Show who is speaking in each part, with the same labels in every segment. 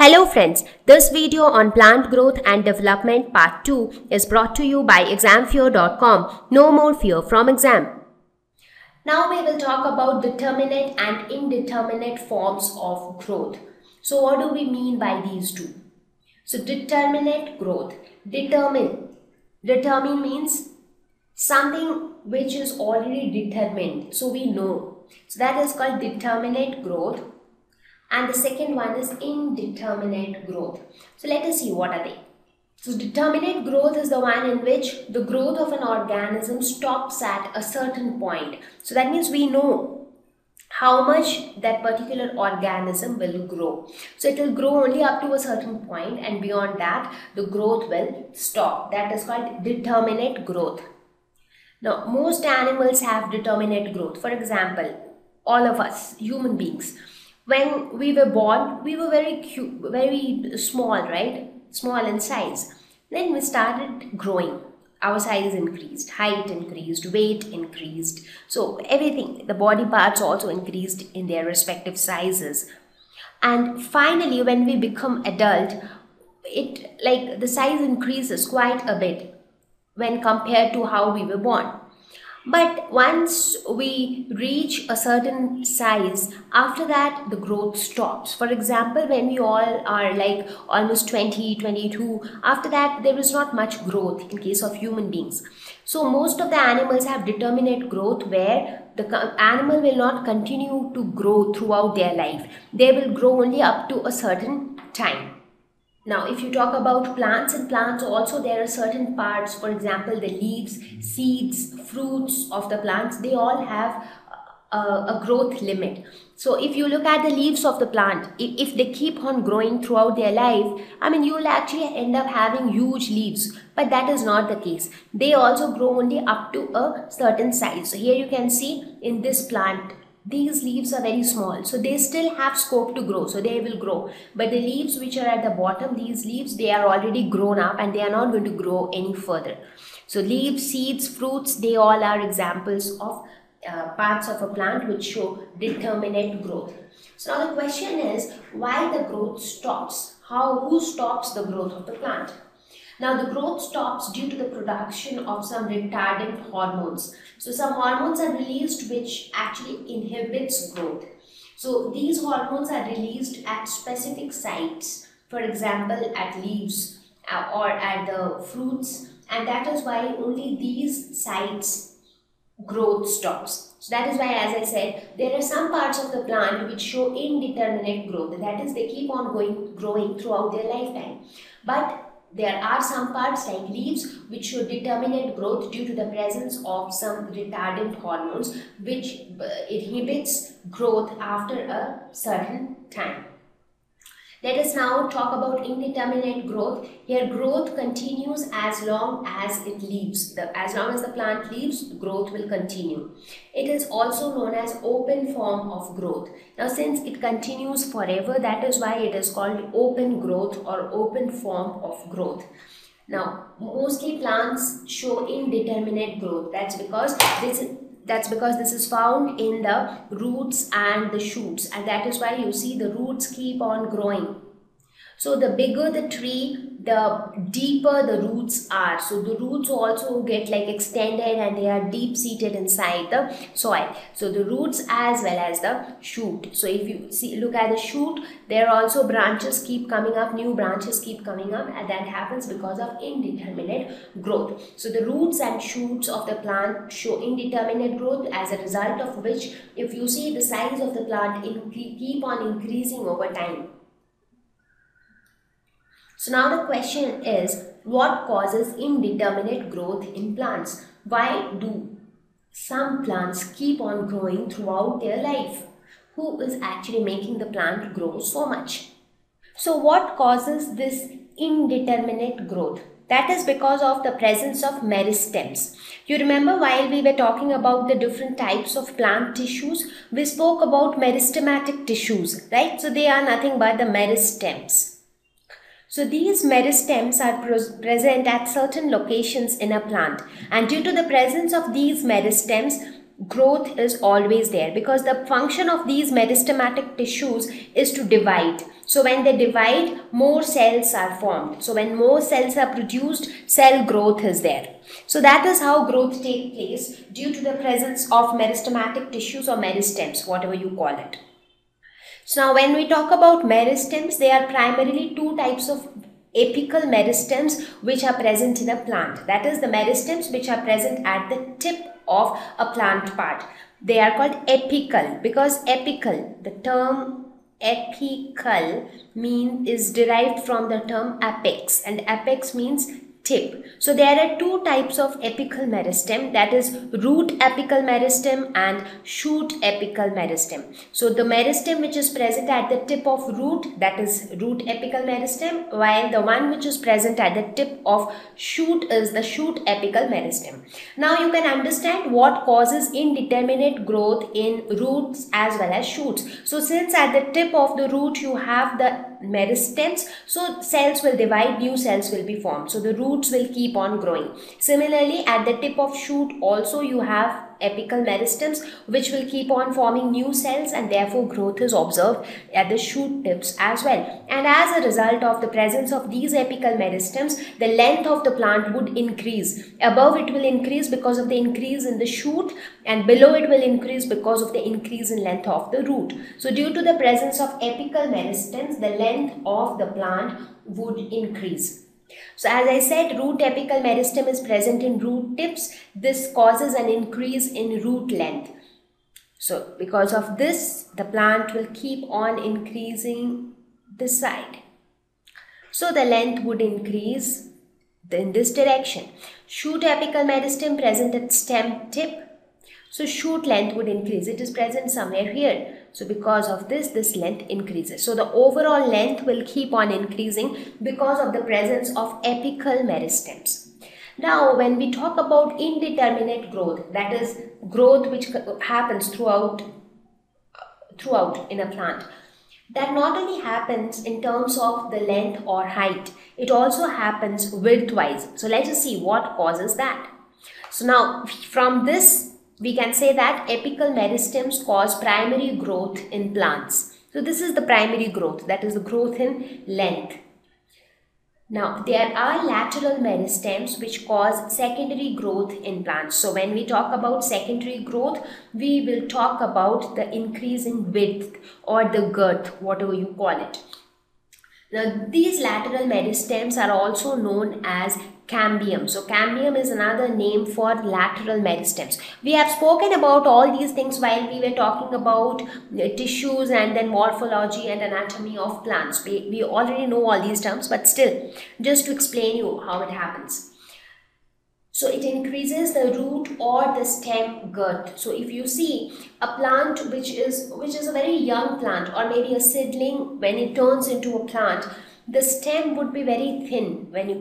Speaker 1: Hello friends, this video on plant growth and development part 2 is brought to you by examfear.com. No more fear from exam. Now we will talk about determinate and indeterminate forms of growth. So what do we mean by these two? So determinate growth. Determine. Determine means something which is already determined. So we know. So that is called determinate growth and the second one is indeterminate growth. So let us see what are they. So determinate growth is the one in which the growth of an organism stops at a certain point. So that means we know how much that particular organism will grow. So it will grow only up to a certain point and beyond that the growth will stop. That is called determinate growth. Now most animals have determinate growth. For example, all of us human beings when we were born, we were very cute, very small, right? Small in size. Then we started growing. Our size increased, height increased, weight increased. So everything, the body parts also increased in their respective sizes. And finally, when we become adult, it like the size increases quite a bit when compared to how we were born. But once we reach a certain size, after that the growth stops. For example, when we all are like almost 20, 22, after that there is not much growth in case of human beings. So most of the animals have determinate growth where the animal will not continue to grow throughout their life. They will grow only up to a certain time. Now, if you talk about plants and plants also, there are certain parts, for example, the leaves, seeds, fruits of the plants, they all have a, a, growth limit. So if you look at the leaves of the plant, if, if they keep on growing throughout their life, I mean, you will actually end up having huge leaves, but that is not the case. They also grow only up to a certain size. So here you can see in this plant, these leaves are very small so they still have scope to grow so they will grow. But the leaves which are at the bottom these leaves they are already grown up and they are not going to grow any further. So leaves seeds fruits they all are examples of uh, parts of a plant which show determinate growth. So now the question is why the growth stops? How who stops the growth of the plant now the growth stops due to the production of some retardant hormones. So some hormones are released which actually inhibits growth. So these hormones are released at specific sites, for example at leaves uh, or at the fruits and that is why only these sites growth stops. So that is why as I said there are some parts of the plant which show indeterminate growth that is they keep on going growing throughout their lifetime. But there are some parts like leaves which show determinate growth due to the presence of some retardant hormones which uh, inhibits growth after a certain time. Let us now talk about indeterminate growth. Here growth continues as long as it leaves. The, as long as the plant leaves, growth will continue. It is also known as open form of growth. Now since it continues forever, that is why it is called open growth or open form of growth. Now, mostly plants show indeterminate growth. That's because this is that's because this is found in the roots and the shoots. And that is why you see the roots keep on growing. So the bigger the tree the deeper the roots are. So the roots also get like extended and they are deep seated inside the soil. So the roots as well as the shoot. So if you see look at the shoot there also branches keep coming up new branches keep coming up and that happens because of indeterminate growth. So the roots and shoots of the plant show indeterminate growth as a result of which if you see the size of the plant keep on increasing over time so now the question is what causes indeterminate growth in plants? Why do some plants keep on growing throughout their life? Who is actually making the plant grow so much? So what causes this indeterminate growth? That is because of the presence of meristems. You remember while we were talking about the different types of plant tissues, we spoke about meristematic tissues, right? So they are nothing but the meristems. So these meristems are present at certain locations in a plant and due to the presence of these meristems, growth is always there because the function of these meristematic tissues is to divide. So when they divide, more cells are formed. So when more cells are produced, cell growth is there. So that is how growth takes place due to the presence of meristematic tissues or meristems, whatever you call it. So now when we talk about meristems, they are primarily two types of apical meristems which are present in a plant. That is the meristems which are present at the tip of a plant part. They are called apical because apical, the term apical mean is derived from the term apex and apex means tip. So there are two types of apical meristem that is root apical meristem and shoot apical meristem. So the meristem which is present at the tip of root that is root apical meristem while the one which is present at the tip of shoot is the shoot apical meristem. Now you can understand what causes indeterminate growth in roots as well as shoots. So since at the tip of the root you have the meristems so cells will divide new cells will be formed. So the roots will keep on growing. Similarly at the tip of shoot also you have apical meristems which will keep on forming new cells and therefore growth is observed at the shoot tips as well. And as a result of the presence of these apical meristems, the length of the plant would increase. Above it will increase because of the increase in the shoot and below it will increase because of the increase in length of the root. So due to the presence of apical meristems, the length of the plant would increase. So as I said, root apical meristem is present in root tips. This causes an increase in root length. So because of this, the plant will keep on increasing this side. So the length would increase in this direction. Shoot apical meristem present at stem tip. So shoot length would increase. It is present somewhere here. So because of this, this length increases. So the overall length will keep on increasing because of the presence of apical meristems. Now, when we talk about indeterminate growth, that is growth which happens throughout, throughout in a plant, that not only happens in terms of the length or height, it also happens widthwise. So let us see what causes that. So now from this we can say that apical meristems cause primary growth in plants. So this is the primary growth, that is the growth in length. Now, there are lateral meristems which cause secondary growth in plants. So, when we talk about secondary growth, we will talk about the increase in width or the girth, whatever you call it. Now, these lateral meristems are also known as cambium. So cambium is another name for lateral meristems. We have spoken about all these things while we were talking about uh, tissues and then morphology and anatomy of plants. We, we already know all these terms but still just to explain you how it happens. So it increases the root or the stem girth. So if you see a plant which is which is a very young plant or maybe a seedling when it turns into a plant the stem would be very thin when you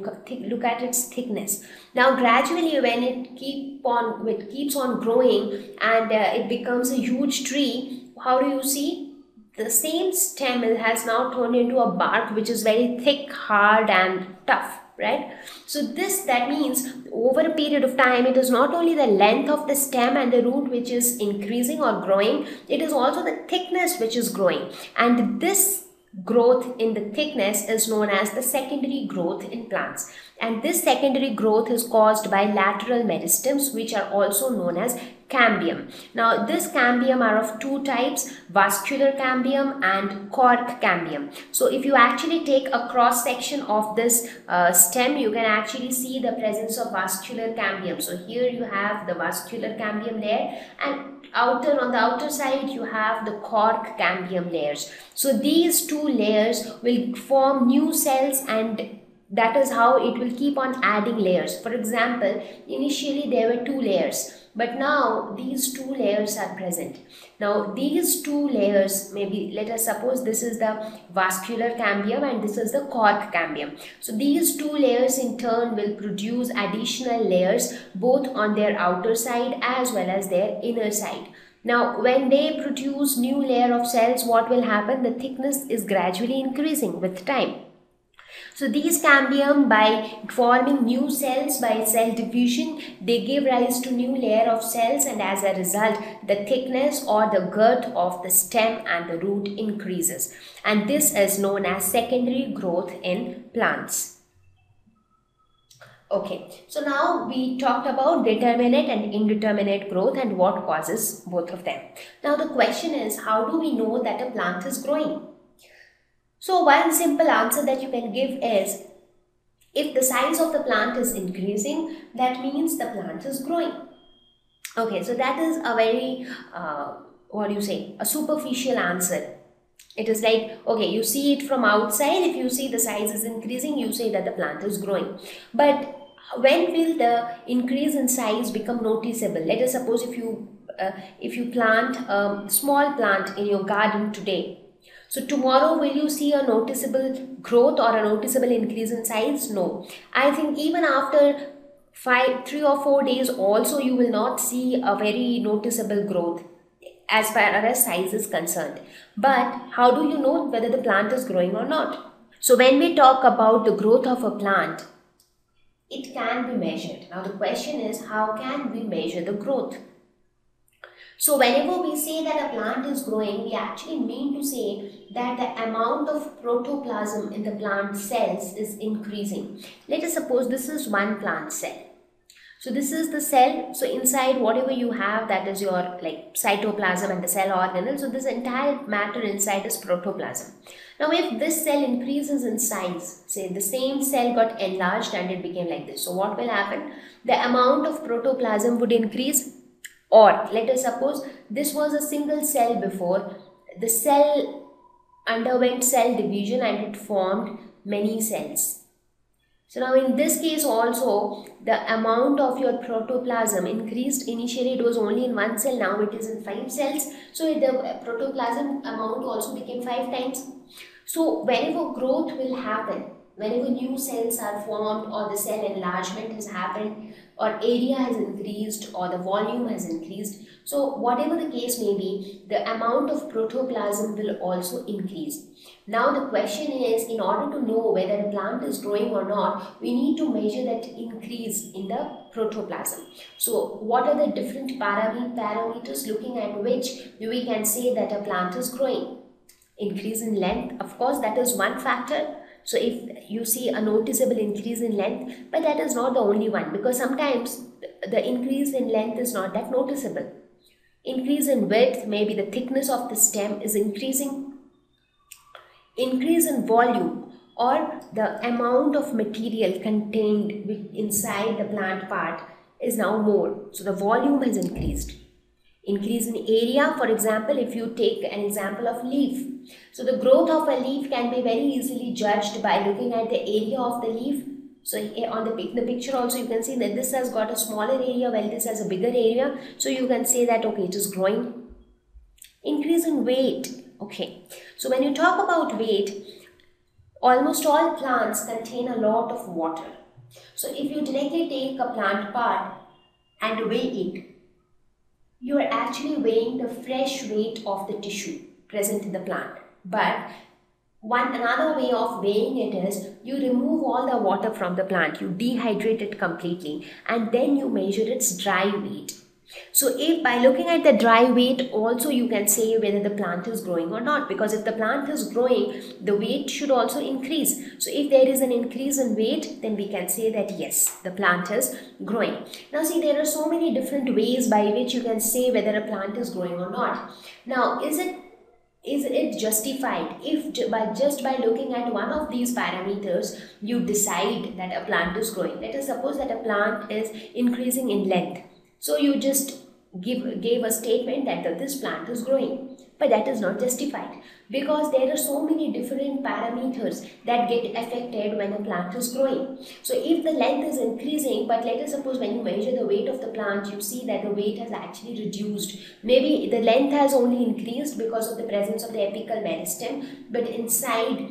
Speaker 1: look at its thickness. Now gradually when it keep on it keeps on growing and uh, it becomes a huge tree, how do you see? The same stem has now turned into a bark which is very thick, hard and tough right so this that means over a period of time it is not only the length of the stem and the root which is increasing or growing it is also the thickness which is growing and this growth in the thickness is known as the secondary growth in plants. And this secondary growth is caused by lateral meristems which are also known as cambium. Now this cambium are of two types vascular cambium and cork cambium. So if you actually take a cross section of this uh, stem you can actually see the presence of vascular cambium. So here you have the vascular cambium layer and outer on the outer side you have the cork cambium layers so these two layers will form new cells and that is how it will keep on adding layers for example initially there were two layers but now these two layers are present now these two layers maybe let us suppose this is the vascular cambium and this is the cork cambium so these two layers in turn will produce additional layers both on their outer side as well as their inner side now, when they produce new layer of cells, what will happen? The thickness is gradually increasing with time. So these cambium by forming new cells by cell division, they give rise to new layer of cells and as a result, the thickness or the girth of the stem and the root increases. And this is known as secondary growth in plants. Okay, so now we talked about determinate and indeterminate growth and what causes both of them. Now the question is, how do we know that a plant is growing? So one simple answer that you can give is, if the size of the plant is increasing, that means the plant is growing. Okay, so that is a very, uh, what do you say, a superficial answer. It is like, okay, you see it from outside. If you see the size is increasing, you say that the plant is growing. But when will the increase in size become noticeable let us suppose if you uh, if you plant a small plant in your garden today so tomorrow will you see a noticeable growth or a noticeable increase in size no i think even after five three or four days also you will not see a very noticeable growth as far as size is concerned but how do you know whether the plant is growing or not so when we talk about the growth of a plant it can be measured. Now the question is how can we measure the growth? So whenever we say that a plant is growing, we actually mean to say that the amount of protoplasm in the plant cells is increasing. Let us suppose this is one plant cell. So this is the cell. So inside whatever you have that is your like cytoplasm and the cell organelle. So this entire matter inside is protoplasm. Now if this cell increases in size, say the same cell got enlarged and it became like this. So what will happen? The amount of protoplasm would increase or let us suppose this was a single cell before. The cell underwent cell division and it formed many cells. So now in this case also the amount of your protoplasm increased initially it was only in one cell now it is in five cells so the protoplasm amount also became five times. So whenever growth will happen whenever new cells are formed or the cell enlargement has happened or area has increased or the volume has increased so whatever the case may be the amount of protoplasm will also increase. Now the question is in order to know whether a plant is growing or not we need to measure that increase in the protoplasm. So what are the different parameters looking at which we can say that a plant is growing? Increase in length of course that is one factor so if you see a noticeable increase in length, but that is not the only one because sometimes the increase in length is not that noticeable. Increase in width, maybe the thickness of the stem is increasing. Increase in volume or the amount of material contained inside the plant part is now more. So the volume has increased. Increase in area, for example, if you take an example of leaf, so the growth of a leaf can be very easily judged by looking at the area of the leaf. So eh, on the, the picture also you can see that this has got a smaller area while this has a bigger area. So you can say that okay it is growing. Increase in weight. Okay. So when you talk about weight, almost all plants contain a lot of water. So if you directly take a plant part and weigh it, you are actually weighing the fresh weight of the tissue present in the plant. But one another way of weighing it is you remove all the water from the plant, you dehydrate it completely and then you measure its dry weight. So if by looking at the dry weight also you can say whether the plant is growing or not because if the plant is growing the weight should also increase. So if there is an increase in weight then we can say that yes the plant is growing. Now see there are so many different ways by which you can say whether a plant is growing or not. Now is it is it justified if by just by looking at one of these parameters you decide that a plant is growing let us suppose that a plant is increasing in length so you just give gave a statement that this plant is growing but that is not justified because there are so many different parameters that get affected when a plant is growing. So if the length is increasing, but let us suppose when you measure the weight of the plant, you see that the weight has actually reduced. Maybe the length has only increased because of the presence of the apical meristem, but inside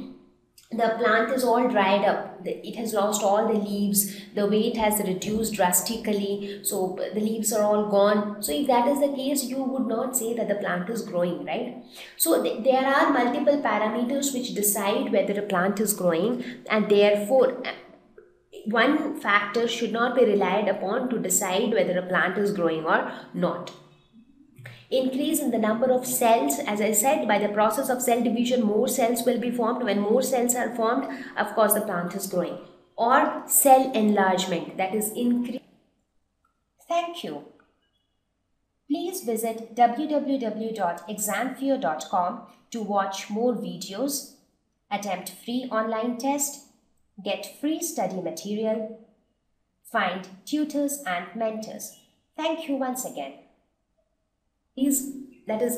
Speaker 1: the plant is all dried up. It has lost all the leaves. The weight has reduced drastically. So the leaves are all gone. So if that is the case you would not say that the plant is growing right? So th there are multiple parameters which decide whether a plant is growing and therefore one factor should not be relied upon to decide whether a plant is growing or not increase in the number of cells. As i said by the process of cell division more cells will be formed. When more cells are formed of course the plant is growing. Or cell enlargement that is increase. Thank you. Please visit www.examfear.com to watch more videos attempt free online test get free study material find tutors and mentors. Thank you once again is that is